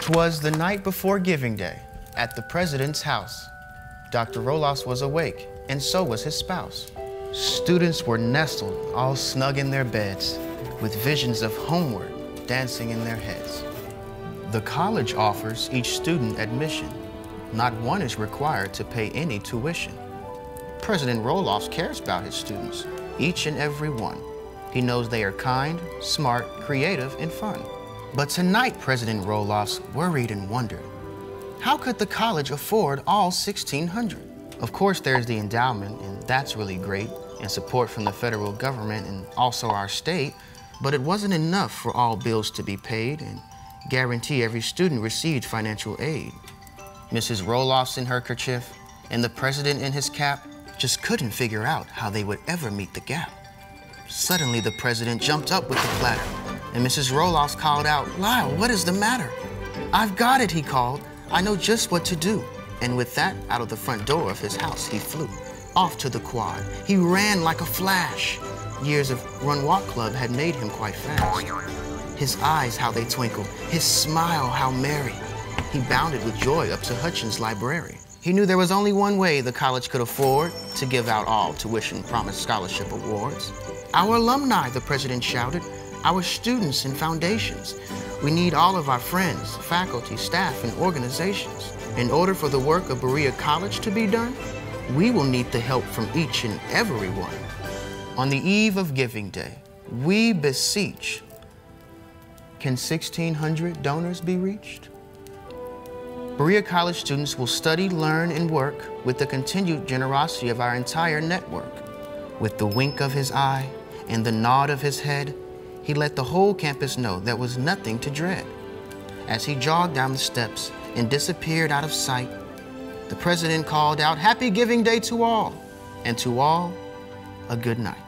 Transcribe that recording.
'Twas the night before Giving Day at the president's house. Dr. Roelofs was awake, and so was his spouse. Students were nestled all snug in their beds, with visions of homeward dancing in their heads. The college offers each student admission. Not one is required to pay any tuition. President Roelofs cares about his students, each and every one. He knows they are kind, smart, creative, and fun. But tonight, President Roelofs worried and wondered. How could the college afford all 1,600? Of course, there's the endowment, and that's really great, and support from the federal government and also our state, but it wasn't enough for all bills to be paid and guarantee every student received financial aid. Mrs. Roelofs in her kerchief and the president in his cap just couldn't figure out how they would ever meet the gap. Suddenly, the president jumped up with the platter, and Mrs. Roelofs called out, Lyle, what is the matter? I've got it, he called. I know just what to do. And with that, out of the front door of his house, he flew. Off to the quad. He ran like a flash. Years of Run Walk Club had made him quite fast. His eyes, how they twinkled. His smile, how merry. He bounded with joy up to Hutchins Library. He knew there was only one way the college could afford to give out all tuition promised scholarship awards. Our alumni, the president shouted, our students and foundations. We need all of our friends, faculty, staff, and organizations. In order for the work of Berea College to be done, we will need the help from each and every one. On the eve of Giving Day, we beseech, can 1,600 donors be reached? Berea College students will study, learn, and work with the continued generosity of our entire network. With the wink of his eye and the nod of his head, he let the whole campus know there was nothing to dread. As he jogged down the steps and disappeared out of sight, the president called out, Happy Giving Day to all, and to all, a good night.